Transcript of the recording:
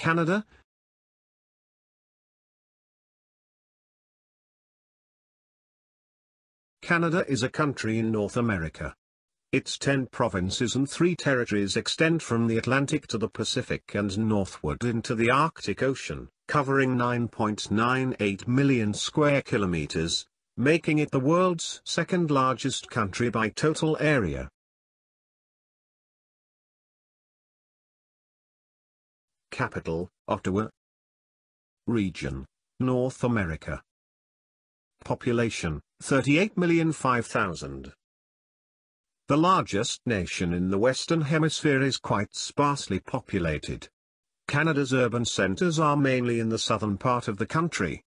Canada, Canada is a country in North America. Its 10 provinces and 3 territories extend from the Atlantic to the Pacific and northward into the Arctic Ocean, covering 9.98 million square kilometers, making it the world's second largest country by total area. Capital, Ottawa. Region, North America. Population, 38,005,000 The largest nation in the Western Hemisphere is quite sparsely populated. Canada's urban centres are mainly in the southern part of the country,